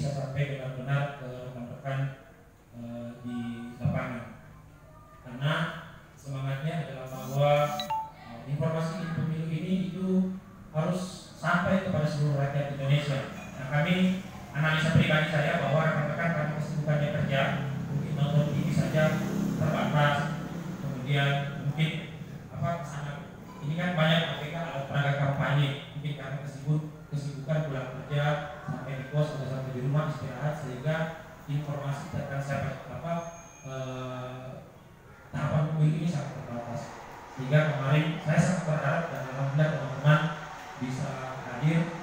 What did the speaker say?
bisa sampai benar-benar ke eh, rekan-rekan e, eh, di lapangan. Karena semangatnya adalah bahwa e, informasi pemilu ini itu harus sampai kepada seluruh rakyat Indonesia. Nah kami analisa pribadi saya bahwa rekan-rekan karena kesibukannya kerja mungkin nonton TV saja terbatas kemudian mungkin apa sangat ini kan banyak mereka alat peraga kampanye mungkin karena kesibuk kesibukan pulang kerja sampai di kos di rumah istirahat sehingga informasi tentang siapa apa eh, tahapan pemilu ini sangat terbatas. Sehingga kemarin saya sangat berharap dan alhamdulillah teman-teman bisa hadir